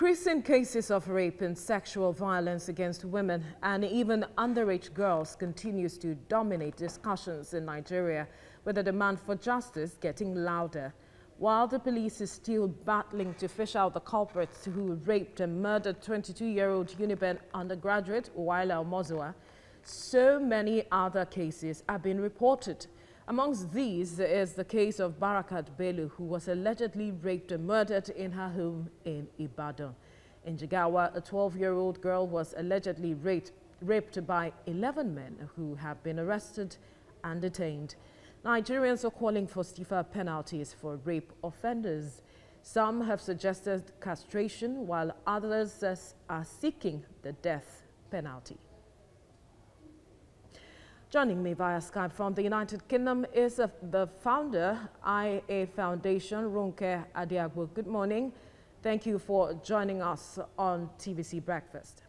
Increasing cases of rape and sexual violence against women and even underage girls continues to dominate discussions in Nigeria, with the demand for justice getting louder. While the police is still battling to fish out the culprits who raped and murdered 22-year-old Uniben undergraduate Uwaila Omozuwa, so many other cases have been reported. Amongst these is the case of Barakat Bello, who was allegedly raped and murdered in her home in Ibadan. In Jigawa, a 12-year-old girl was allegedly raped, raped by 11 men who have been arrested and detained. Nigerians are calling for stiffer penalties for rape offenders. Some have suggested castration, while others are seeking the death penalty. Joining me via Skype from the United Kingdom is uh, the founder, IA Foundation, Ronke Adeagbo. Good morning. Thank you for joining us on TVC Breakfast.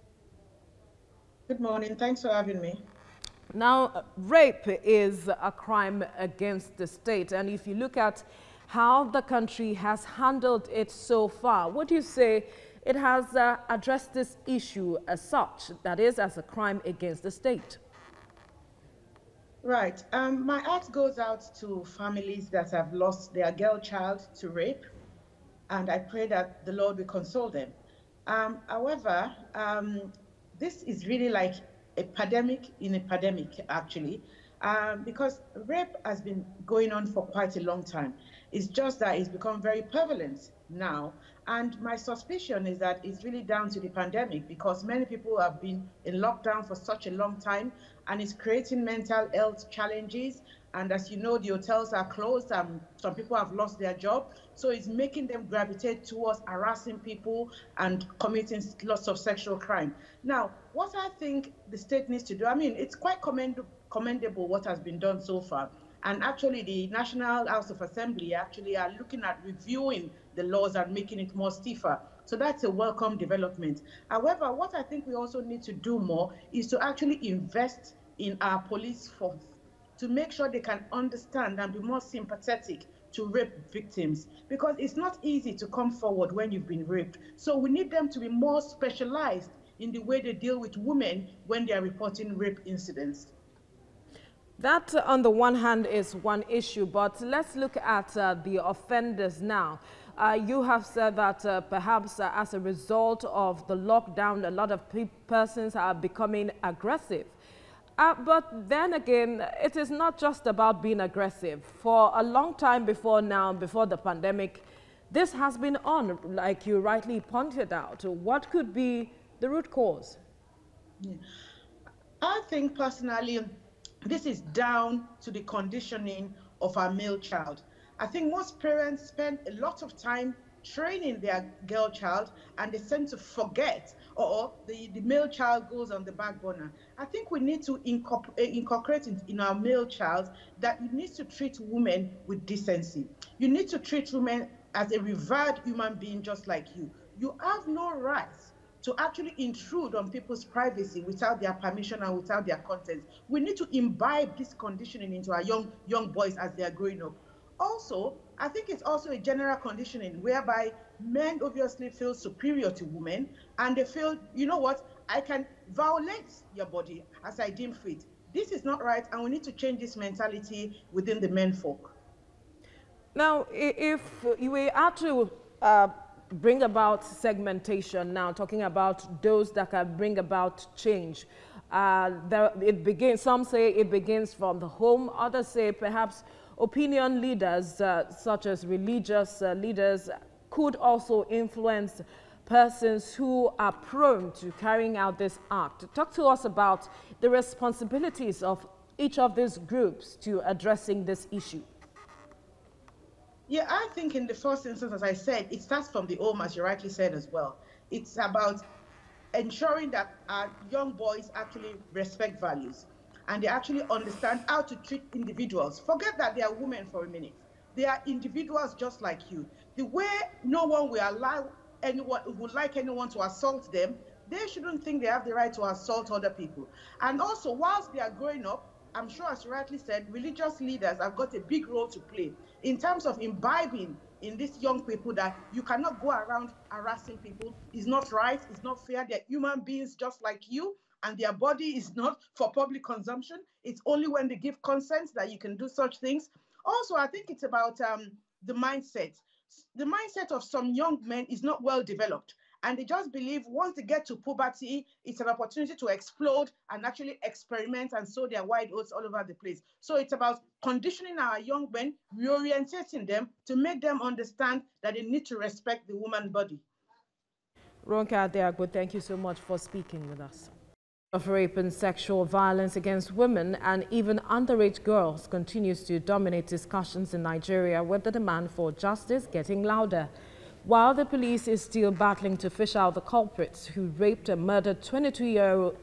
Good morning. Thanks for having me. Now, rape is a crime against the state. And if you look at how the country has handled it so far, would you say it has uh, addressed this issue as such, that is, as a crime against the state? Right. Um, my heart goes out to families that have lost their girl child to rape, and I pray that the Lord will console them. Um, however, um, this is really like a pandemic in a pandemic, actually, um, because rape has been going on for quite a long time. It's just that it's become very prevalent now. And my suspicion is that it's really down to the pandemic because many people have been in lockdown for such a long time and it's creating mental health challenges. And as you know, the hotels are closed and some people have lost their job. So it's making them gravitate towards harassing people and committing lots of sexual crime. Now, what I think the state needs to do, I mean, it's quite commend commendable what has been done so far. And actually, the National House of Assembly actually are looking at reviewing the laws and making it more stiffer. So that's a welcome development. However, what I think we also need to do more is to actually invest in our police force to make sure they can understand and be more sympathetic to rape victims because it's not easy to come forward when you've been raped. So we need them to be more specialized in the way they deal with women when they are reporting rape incidents. That, on the one hand, is one issue, but let's look at uh, the offenders now. Uh, you have said that uh, perhaps uh, as a result of the lockdown, a lot of persons are becoming aggressive. Uh, but then again, it is not just about being aggressive. For a long time before now, before the pandemic, this has been on, like you rightly pointed out. What could be the root cause? Yeah. I think personally, this is down to the conditioning of our male child. I think most parents spend a lot of time training their girl child and they tend to forget or the, the male child goes on the back burner. I think we need to incorporate, eh, incorporate in our male child that you need to treat women with decency. You need to treat women as a revered human being just like you. You have no rights to actually intrude on people's privacy without their permission and without their consent. We need to imbibe this conditioning into our young young boys as they are growing up. Also, I think it's also a general conditioning whereby men obviously feel superior to women and they feel, you know what, I can violate your body as I deem fit. This is not right, and we need to change this mentality within the men folk. Now, if you were to uh, bring about segmentation now, talking about those that can bring about change. Uh, there, it begins, some say it begins from the home, others say perhaps opinion leaders, uh, such as religious uh, leaders, could also influence persons who are prone to carrying out this act. Talk to us about the responsibilities of each of these groups to addressing this issue. Yeah, I think in the first instance, as I said, it starts from the home, as you rightly said as well. It's about ensuring that our young boys actually respect values and they actually understand how to treat individuals. Forget that they are women for a minute. They are individuals just like you. The way no one will allow anyone would like anyone to assault them, they shouldn't think they have the right to assault other people. And also, whilst they are growing up, I'm sure, as you rightly said, religious leaders have got a big role to play in terms of imbibing in these young people that you cannot go around harassing people. It's not right. It's not fair. They're human beings just like you, and their body is not for public consumption. It's only when they give consent that you can do such things. Also, I think it's about um, the mindset. The mindset of some young men is not well developed. And they just believe once they get to puberty, it's an opportunity to explode and actually experiment and sow their wild oats all over the place. So it's about conditioning our young men, reorientating them to make them understand that they need to respect the woman body. Ronke Adeagbo, thank you so much for speaking with us. Of rape and sexual violence against women and even underage girls continues to dominate discussions in Nigeria with the demand for justice getting louder. While the police is still battling to fish out the culprits who raped and murdered 22-year-old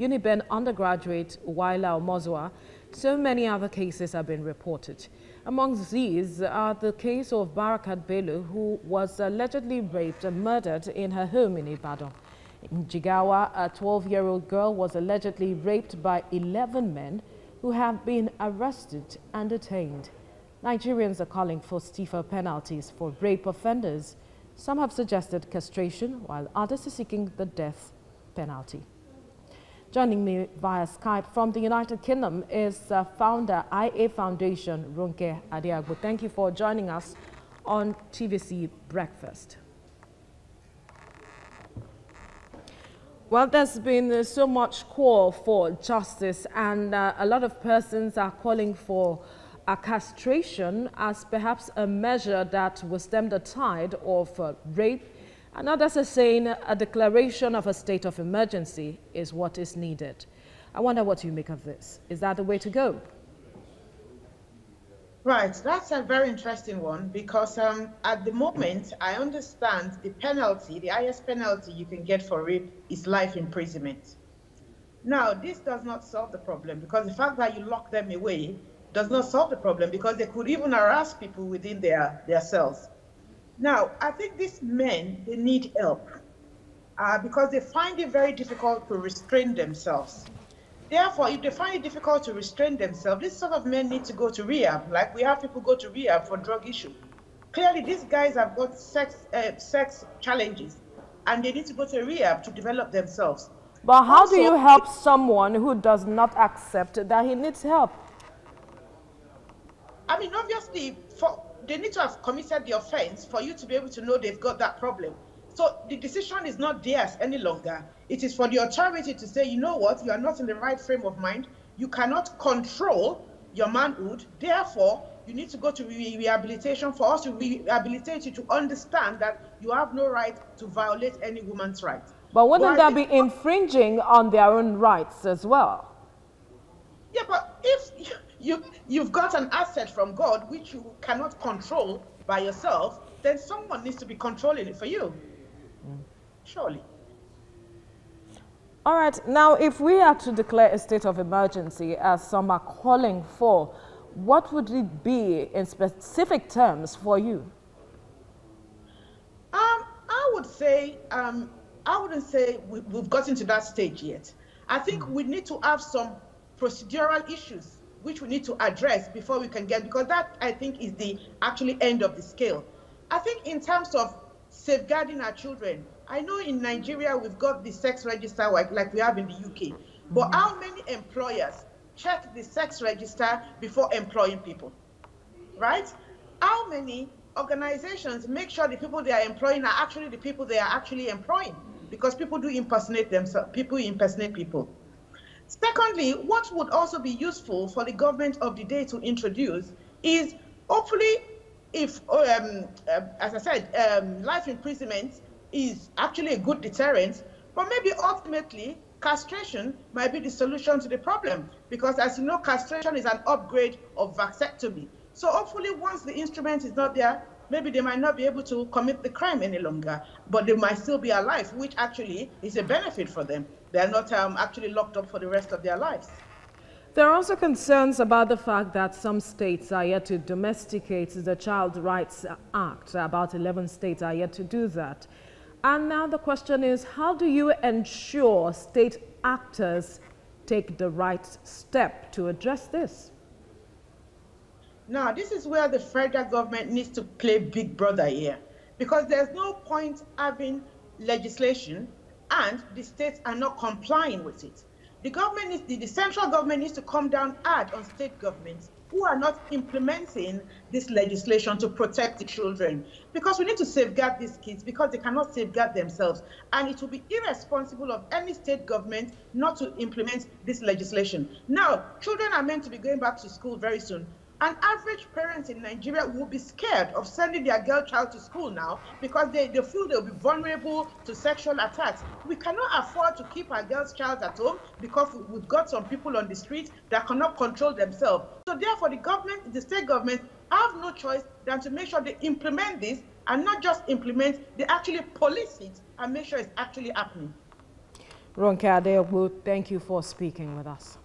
Uniben undergraduate Uwaila Omozuwa, so many other cases have been reported. Amongst these are the case of Barakat Bello, who was allegedly raped and murdered in her home in Ibadan. In Jigawa, a 12-year-old girl was allegedly raped by 11 men who have been arrested and detained. Nigerians are calling for stiffer penalties for rape offenders. Some have suggested castration, while others are seeking the death penalty. Joining me via Skype from the United Kingdom is uh, founder IA Foundation, Ronke Adeagbo. Thank you for joining us on TVC Breakfast. Well, there's been uh, so much call for justice and uh, a lot of persons are calling for a castration as perhaps a measure that will stem the tide of uh, rape. And others are saying a declaration of a state of emergency is what is needed. I wonder what you make of this. Is that the way to go? Right, that's a very interesting one because um, at the moment, I understand the penalty, the highest penalty you can get for rape is life imprisonment. Now, this does not solve the problem because the fact that you lock them away does not solve the problem because they could even harass people within their, their cells. Now, I think these men, they need help uh, because they find it very difficult to restrain themselves. Therefore, if they find it difficult to restrain themselves, these sort of men need to go to rehab, like we have people go to rehab for drug issue. Clearly, these guys have got sex, uh, sex challenges, and they need to go to rehab to develop themselves. But how also, do you help someone who does not accept that he needs help? I mean, obviously, for they need to have committed the offense for you to be able to know they've got that problem. So the decision is not theirs any longer. It is for the authority to say, you know what, you are not in the right frame of mind. You cannot control your manhood. Therefore, you need to go to re rehabilitation for us to rehabilitate you to understand that you have no right to violate any woman's right. But wouldn't that be infringing on their own rights as well? Yeah, but if you, you've got an asset from God which you cannot control by yourself, then someone needs to be controlling it for you. Mm. Surely. All right. Now, if we are to declare a state of emergency, as some are calling for, what would it be in specific terms for you? Um, I would say, um, I wouldn't say we, have gotten to that stage yet. I think mm. we need to have some procedural issues which we need to address before we can get, because that I think is the actually end of the scale. I think in terms of safeguarding our children, I know in Nigeria we've got the sex register like, like we have in the UK, but mm -hmm. how many employers check the sex register before employing people? Right? How many organizations make sure the people they are employing are actually the people they are actually employing? Because people do impersonate themselves, people impersonate people. Secondly, what would also be useful for the government of the day to introduce is hopefully if, um, uh, as I said, um, life imprisonment is actually a good deterrent, but maybe ultimately castration might be the solution to the problem because as you know, castration is an upgrade of vasectomy. So hopefully once the instrument is not there, maybe they might not be able to commit the crime any longer, but they might still be alive, which actually is a benefit for them. They're not um, actually locked up for the rest of their lives. There are also concerns about the fact that some states are yet to domesticate the Child Rights Act. About 11 states are yet to do that. And now the question is, how do you ensure state actors take the right step to address this? Now, this is where the federal government needs to play big brother here because there's no point having legislation and the states are not complying with it. The government needs, the, the central government needs to come down hard on state governments who are not implementing this legislation to protect the children. Because we need to safeguard these kids because they cannot safeguard themselves. And it will be irresponsible of any state government not to implement this legislation. Now, children are meant to be going back to school very soon. An average parent in Nigeria will be scared of sending their girl child to school now because they, they feel they'll be vulnerable to sexual attacks. We cannot afford to keep our girl's child at home because we've got some people on the street that cannot control themselves. So therefore, the government, the state government, have no choice than to make sure they implement this and not just implement, they actually police it and make sure it's actually happening. Ronke Adeogbu, thank you for speaking with us.